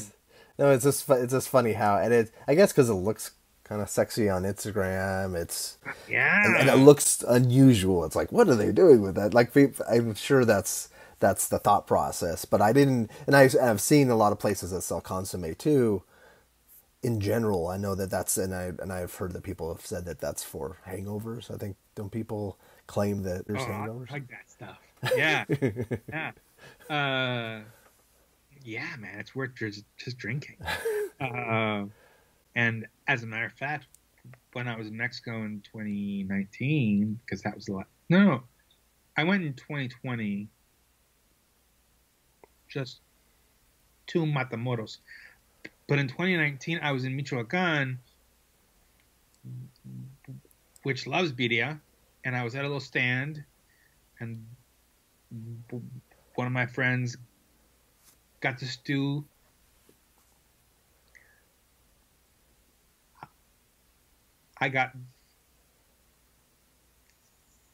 no. It's just it's just funny how and it. I guess because it looks kind of sexy on Instagram. It's yeah, and, and, it looks unusual. It's like, what are they doing with that? Like, I'm sure that's that's the thought process. But I didn't, and I, have seen a lot of places that sell consomme too. In general, I know that that's, and I and I've heard that people have said that that's for hangovers. I think don't people claim that there's oh, hangovers? I like that stuff. Yeah, yeah, uh, yeah, man, it's worth just just drinking. Uh, and as a matter of fact, when I was in Mexico in 2019, because that was the last, no, I went in 2020 just to Matamoros. But in 2019, I was in Michoacan, which loves birria, and I was at a little stand, and one of my friends got to stew. I got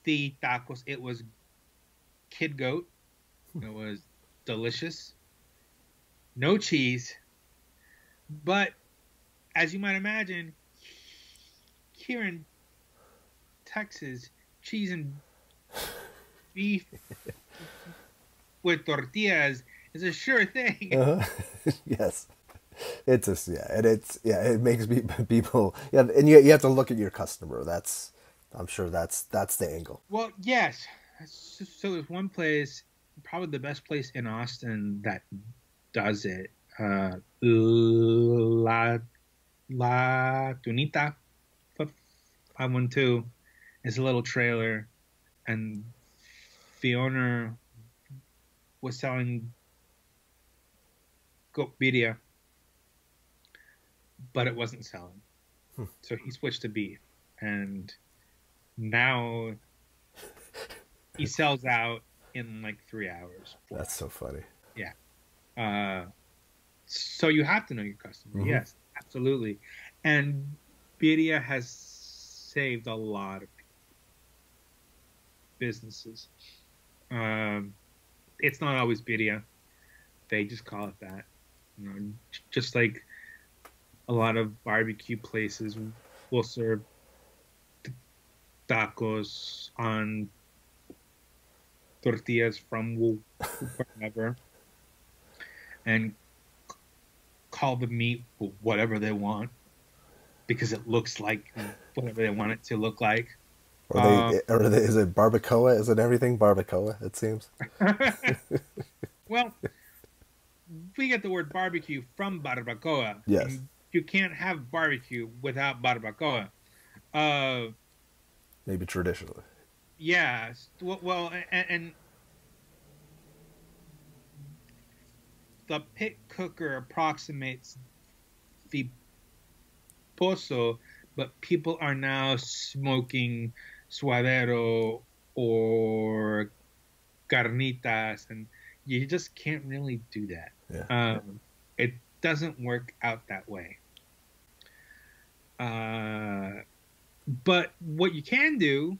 the tacos. It was kid goat. It was delicious. No cheese. But as you might imagine, here in Texas, cheese and beef [laughs] with tortillas is a sure thing. Uh-huh. [laughs] yes. It's just yeah, and it's yeah, it makes [laughs] people yeah, and you you have to look at your customer. That's I'm sure that's that's the angle. Well, yes. So there's one place probably the best place in Austin that does it. Uh, La La Tunita five one two is a little trailer, and the owner was selling goat birria, but it wasn't selling. Hmm. So he switched to beef, and now he sells out in like three hours. That's so funny. Yeah. Uh, so you have to know your customer. Mhm. Yes, absolutely. And Birria has saved a lot of businesses. Um, it's not always Birria. They just call it that. You know, just like a lot of barbecue places will serve tacos on tortillas from wh- wherever and call the meat whatever they want because it looks like whatever they want it to look like. Or they, or they, is it barbacoa? Is it everything barbacoa? It seems. [laughs] well, we get the word barbecue from barbacoa. Yes. You can't have barbecue without barbacoa. Uh, Maybe traditionally. Yeah. Well, and, and the pit cooker approximates the pozo, but people are now smoking suadero or carnitas, and you just can't really do that. Yeah. Um, it doesn't work out that way. Uh, but what you can do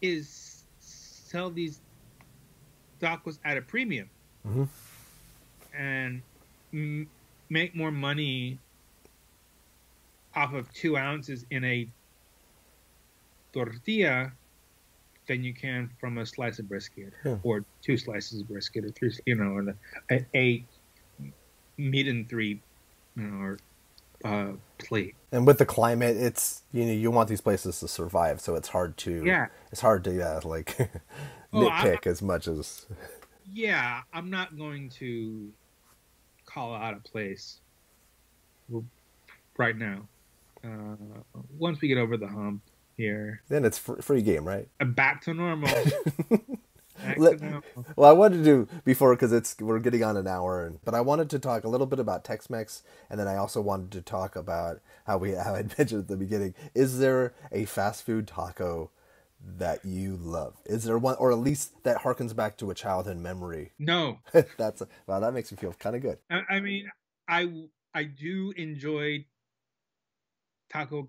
is sell these tacos at a premium Mhm. and m- make more money off of two ounces in a tortilla than you can from a slice of brisket Yeah. or two slices of brisket or three, you know, or a, a meat and three, you know, or uh, plate. And with the climate, it's you know you want these places to survive, so it's hard to Yeah. it's hard to yeah like [laughs] Oh, I- nitpick as much as Yeah, I'm not going to call out a place right now. Uh, once we get over the hump here, then it's fr- free game, right? uh, back to normal. [laughs] Let- Well, I wanted to do before because it's we're getting on an hour, and, but I wanted to talk a little bit about Tex-Mex, and then I also wanted to talk about how we how [laughs] I mentioned at the beginning. Is there a fast food taco that you love? Is there one, or at least that harkens back to a childhood memory? [laughs] No, That's wow, that makes me feel kind of good. I, I mean, I I do enjoy Taco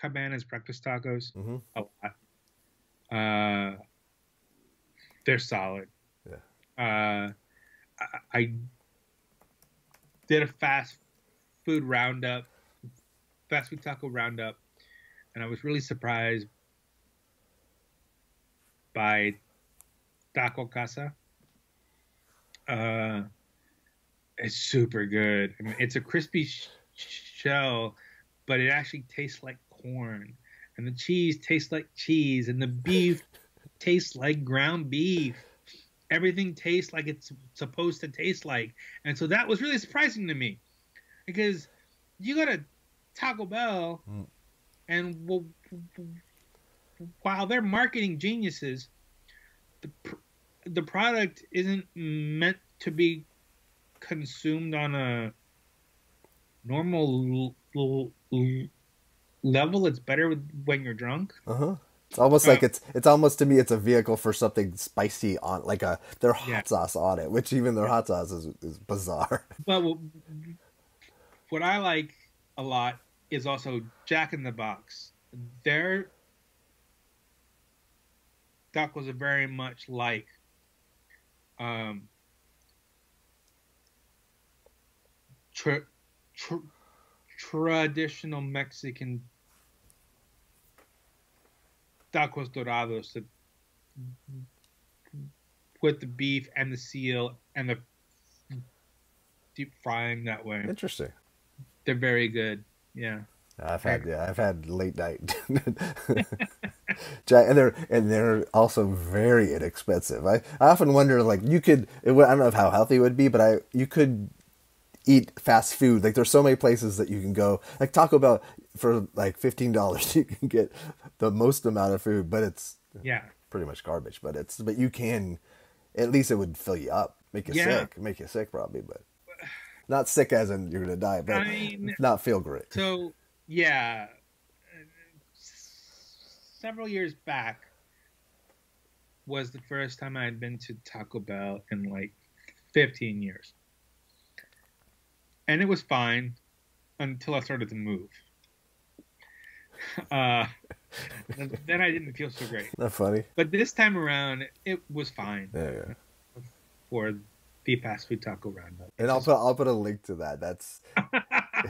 Cabana's breakfast tacos hmm a lot. Uh, they're solid. Yeah. Uh, I, I did a fast food roundup, fast food taco roundup, and I was really surprised by Taco Casa. Uh, it's super good. I mean, it's a crispy sh- shell, but it actually tastes like corn, and the cheese tastes like cheese, and the beef tastes like ground beef. Everything tastes like it's supposed to taste like, and so that was really surprising to me, because you go to Taco Bell, Mm. and while they're marketing geniuses, the pr- the product isn't meant to be consumed on a normal l- l- level. It's better when you're drunk. Uh huh. It's almost like it's it's almost to me it's a vehicle for something spicy on like a their hot Yeah. sauce on it, which even their hot sauce is, is bizarre. [laughs] But what, what I like a lot is also Jack in the Box. Their tacos are very much like um, tra- tra- traditional Mexican tacos dorados that, with the beef and the seal and the deep frying that way. Interesting. They're very good. Yeah. I've had yeah, I've had late night. [laughs] And they're and they're also very inexpensive. I, I often wonder like you could would- I don't know how healthy it would be, but I you could eat fast food. Like there's so many places that you can go. Like Taco Bell for like fifteen dollars [laughs] you can get the most amount of food, but it's Yeah. pretty much garbage. But it's but you can at least it would fill you up, make you Yeah. sick, make you sick probably, but not sick as in you're gonna die, but I mean- not feel great. So, yeah. Several years back was the first time I had been to Taco Bell in like 15 years. and it was fine until I started to move. Uh, [laughs] then I didn't feel so great. Not funny. But this time around, it was fine. Yeah, yeah. For the fast food taco roundup. And I'll put I'll put a link to that. That's [laughs] [laughs]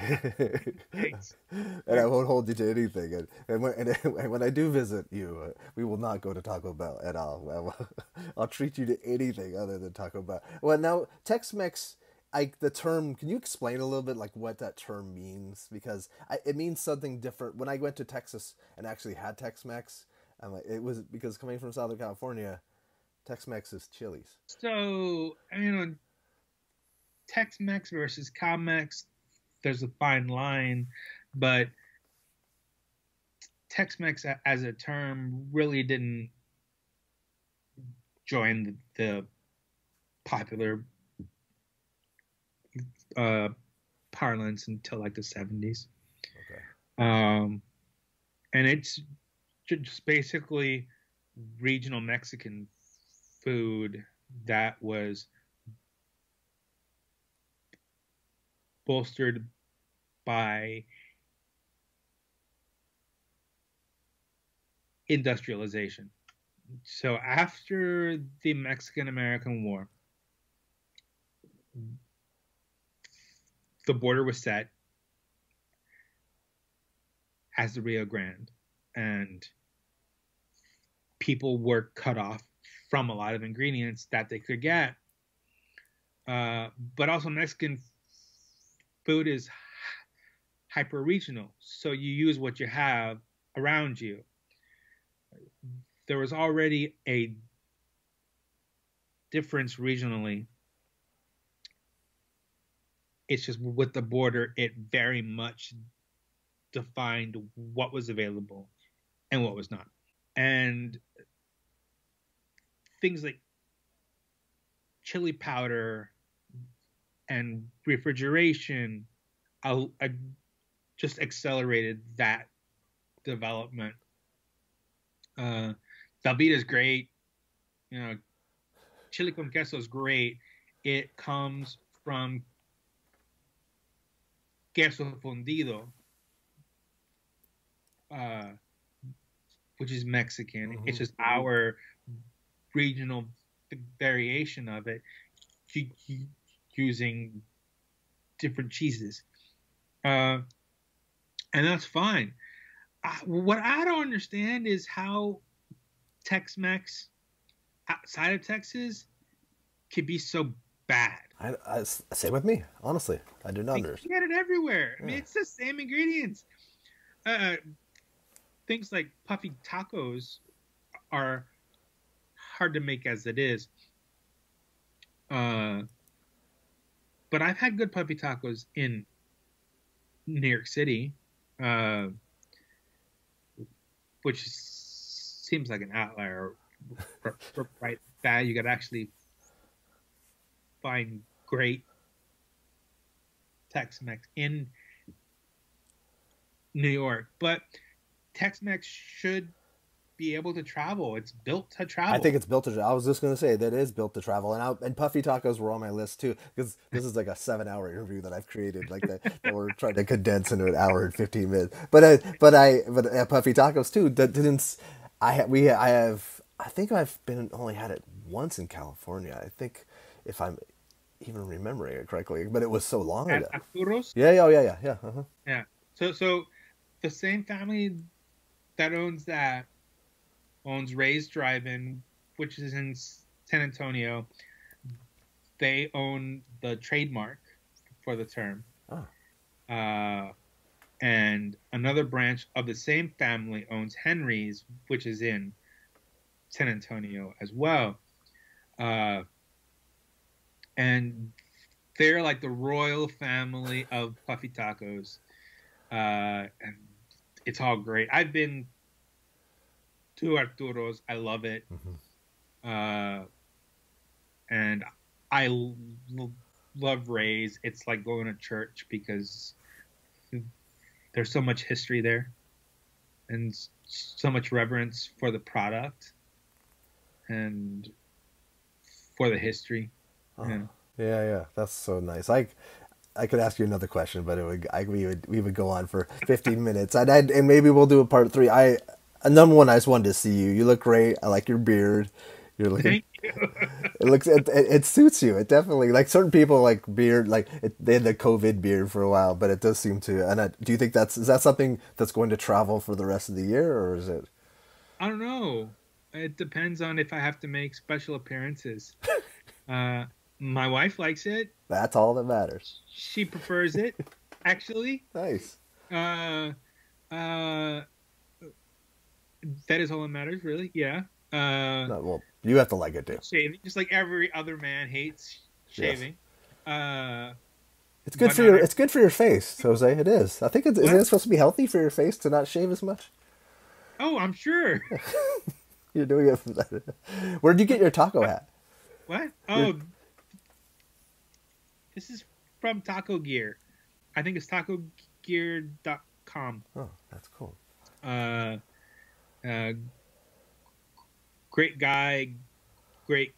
and I won't hold you to anything. And and when, and when I do visit you, uh, we will not go to Taco Bell at all. I'll, I'll treat you to anything other than Taco Bell. Well, now Tex-Mex. I, the term can you explain a little bit like what that term means? Because I, it means something different. When i went to texas and actually had tex-mex i'm like it was because coming from southern california tex-mex is chilies. So you know tex-mex versus calmex there's a fine line but tex-mex as a term really didn't join the, the popular uh, parlance until like the 70s. Okay. Um, and it's just basically regional Mexican food that was bolstered by industrialization. So after the Mexican American War, the border was set as the Rio Grande, and people were cut off from a lot of ingredients that they could get. Uh, but also, Mexican food is hyper regional, so you use what you have around you. There was already a difference regionally it's just with the border, it very much defined what was available and what was not. And things like chili powder and refrigeration I, I just accelerated that development. Uh, Velveeta is great. You know, chili con queso is great. It comes from queso fundido, uh, which is Mexican. Mm-hmm. It's just our regional variation of it, using different cheeses, uh, and that's fine. Uh, what I don't understand is how Tex-Mex outside of Texas could be so bad. I, I same with me. Honestly, I do not understand. You get it everywhere. Yeah. I mean, it's the same ingredients. Uh, things like puffy tacos are hard to make as it is. Uh, but I've had good puffy tacos in New York City, uh, which seems like an outlier. [laughs] right, that you could actually find great Tex-Mex in New York, but Tex-Mex should be able to travel. It's built to travel. I think it's built to. I was just going to say that is built to travel, and I, and puffy tacos were on my list too because this is like a seven-hour interview that I've created, like that, that we're trying to condense into an hour and fifteen minutes. But I, but I, but uh, puffy tacos too. That didn't. I we I have I think I've been only had it once in California. I think if I'm even remembering it correctly, but it was so long At ago. Arturo's? Yeah, yeah, yeah, yeah, yeah. Uh-huh. Yeah. So, so the same family that owns that owns Ray's Drive-In, which is in San Antonio. They own the trademark for the term. Oh. Uh, and another branch of the same family owns Henry's, which is in San Antonio as well. Uh, and they're like the royal family of puffy tacos, uh, and it's all great. I've been to Arturo's. I love it, mm-hmm. uh, and I l- love Ray's. It's like going to church because there's so much history there, and so much reverence for the product and for the history. Uh, yeah, yeah, that's so nice. Like, I could ask you another question, but it would I, we would we would go on for 15 minutes. I'd, I'd, and maybe we'll do a part three. I number one, I just wanted to see you. You look great. I like your beard. You're looking. Thank you. [laughs] it looks it, it, it suits you. It definitely like certain people like beard like it, they had the COVID beard for a while, but it does seem to. And I, do you think that's is that something that's going to travel for the rest of the year, or is it? I don't know. It depends on if I have to make special appearances. [laughs] uh, my wife likes it. That's all that matters. She prefers it, [laughs] actually. Nice. Uh, uh, that is all that matters, really. Yeah. Uh, No, well, you have to like it too. shaving, just like every other man hates shaving. Uh, It's good for your. It's good for your face, Jose. It is. I think it's. Isn't it supposed to be healthy for your face to not shave as much? oh, I'm sure. [laughs] You're doing it. For that. Where'd you get your taco hat? What? Oh, this is from Taco Gear. I think it's tacogear.com. Oh, that's cool. Uh, uh, great guy, great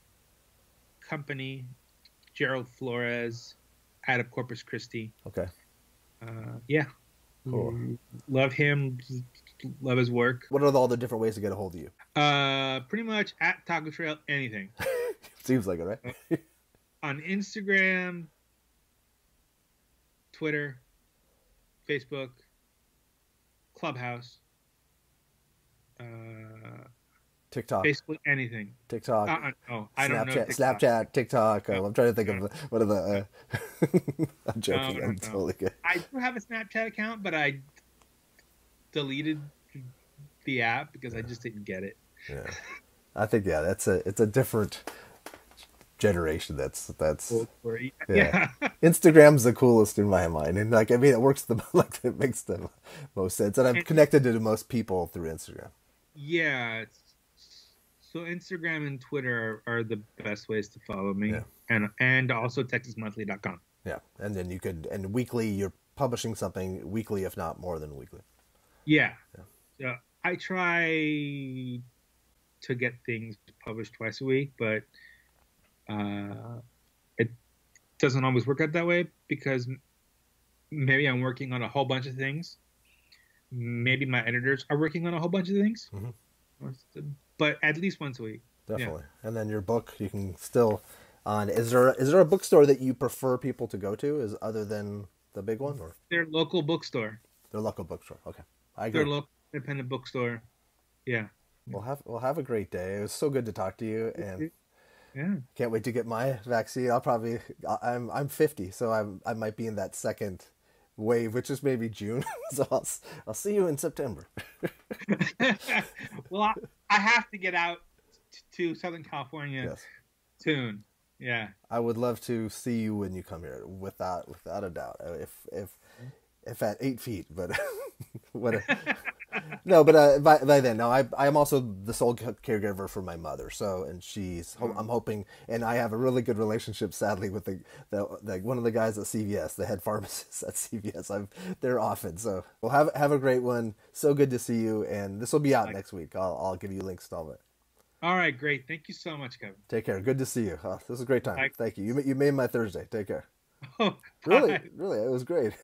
company. Gerald Flores out of Corpus Christi. Okay. Uh, yeah. Cool. Love him. Love his work. What are all the different ways to get a hold of you? Uh, pretty much at Taco Trail, anything. [laughs] Seems like it, right? on Instagram, Twitter, Facebook, Clubhouse, uh, TikTok, basically anything. TikTok, Uh, uh, oh, I don't know. Snapchat, TikTok. Snapchat, TikTok. No. Um, I'm trying to think of what are the. Uh... [laughs] I'm joking. No, no, I'm no. totally good. I do have a Snapchat account, but I deleted the app because I just didn't get it. Yeah. I think yeah, that's a it's a different generation. That's that's [laughs] Yeah. yeah. Instagram's the coolest in my mind, and like I mean, it works the [laughs] like it makes the most sense, and I'm And- connected to the most people through Instagram. Yeah. So Instagram and Twitter are, are the best ways to follow me, Yeah. and and also TexasMonthly.com. Yeah, and then you could and weekly you're publishing something weekly, if not more than weekly. Yeah. Yeah. So I try to get things published twice a week, but uh, it doesn't always work out that way because maybe I'm working on a whole bunch of things. Maybe my editors are working on a whole bunch of things. Mhm. But at least once a week. Definitely. And then your book, you can still on. Is there is there a bookstore that you prefer people to go to? Is other than the big one or Their local bookstore. their local bookstore? Okay, I agree. Their local independent bookstore. Yeah. We'll have we'll have a great day. It was so good to talk to you, and Yeah. can't wait to get my vaccine. I'll probably I'm I'm 50, so I'm I might be in that second wave, which is maybe June. [laughs] so I'll I'll see you in September. [laughs] well, I, I have to get out to Southern California Yes. soon. Yeah. I would love to see you when you come here, without without a doubt. If if if at eight feet, but [laughs] what? A, no, but uh, by by then, no. I I am also the sole caregiver for my mother. So, and she's. ho- I'm hoping, and I have a really good relationship. Sadly, with the the like one of the guys at CVS, the head pharmacist at CVS. I'm there often. So, well, have have a great one. So good to see you, and this will be out next week. I'll I'll give you links to all of it. All right, great. Thank you so much, Kevin. Take care. Good to see you. Oh, this was a great time. Bye. Thank you. You you made my Thursday. Take care. [laughs] Oh, Really, really, it was great.